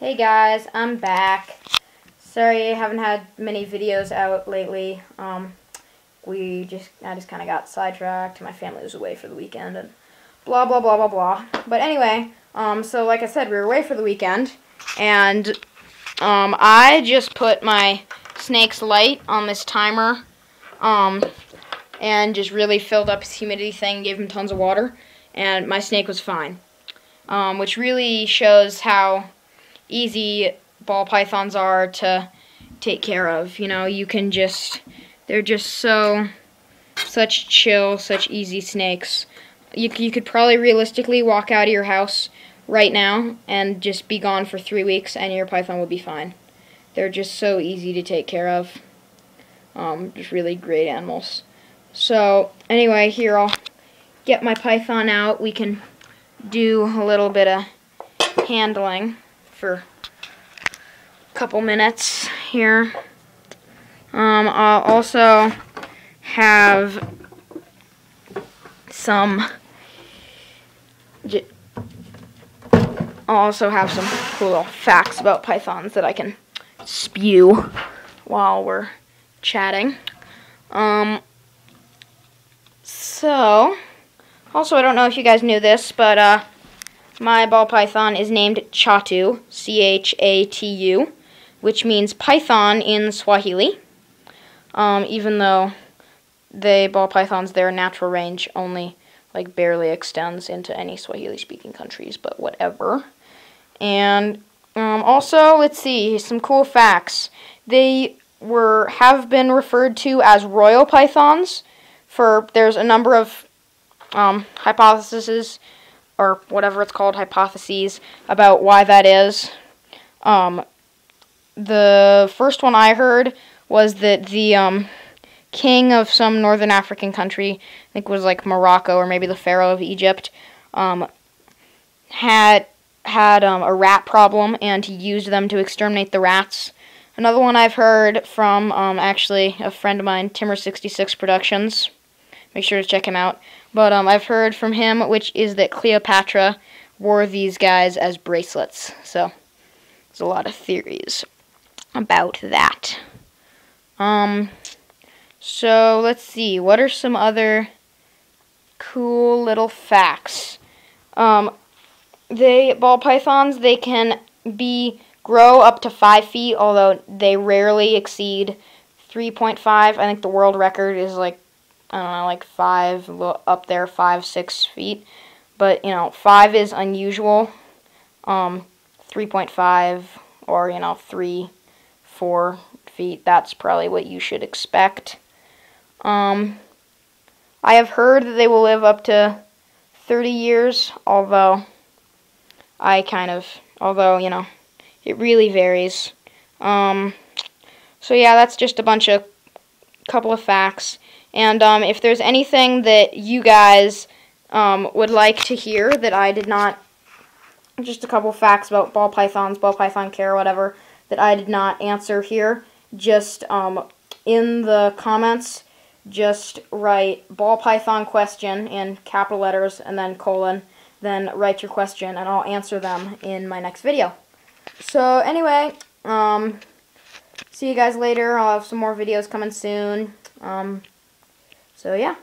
Hey guys, I'm back. Sorry I haven't had many videos out lately. Um, we just, I just kind of got sidetracked. My family was away for the weekend and blah, blah, blah, blah, blah. But anyway, um, so like I said, we were away for the weekend and um, I just put my snake's light on this timer um, and just really filled up his humidity thing, gave him tons of water, and my snake was fine. Um, which really shows how easy ball pythons are to take care of. You know, you can just, they're just so, such chill, such easy snakes. You, you could probably realistically walk out of your house right now and just be gone for three weeks and your python would be fine. They're just so easy to take care of. Um, just really great animals. So, anyway, here I'll get my python out. We can do a little bit of handling for a couple minutes here. Um, I'll also have some. I'll also have some cool little facts about pythons that I can spew while we're chatting. Um, so, also, I don't know if you guys knew this, but uh, my ball python is named Chatu, C-H-A-T-U, which means python in Swahili. Um, even though the ball pythons, their natural range only like barely extends into any Swahili-speaking countries, but whatever. And um, also, let's see some cool facts. They were have been referred to as royal pythons. For there's a number of um, hypotheses or whatever it's called, hypotheses about why that is. Um, the first one I heard was that the um, king of some northern African country, I think it was like Morocco or maybe the pharaoh of Egypt, um, had had um, a rat problem and he used them to exterminate the rats. Another one I've heard from um, actually a friend of mine, Timmer66 Productions. Make sure to check him out. But um, I've heard from him, which is that Cleopatra wore these guys as bracelets. So there's a lot of theories about that. Um, so let's see. What are some other cool little facts? Um, they ball pythons they can be grow up to five feet, although they rarely exceed 3.5. I think the world record is like I don't know, like five, up there, five, six feet. But, you know, five is unusual. Um, 3.5 or, you know, three, four feet, that's probably what you should expect. Um, I have heard that they will live up to 30 years, although I kind of, although, you know, it really varies. Um, so yeah, that's just a bunch of, couple of facts. And um, if there's anything that you guys um, would like to hear that I did not, just a couple facts about ball pythons, ball python care, whatever, that I did not answer here, just um, in the comments, just write ball python question in capital letters and then colon, then write your question and I'll answer them in my next video. So anyway, um, see you guys later. I'll have some more videos coming soon. Um, so yeah.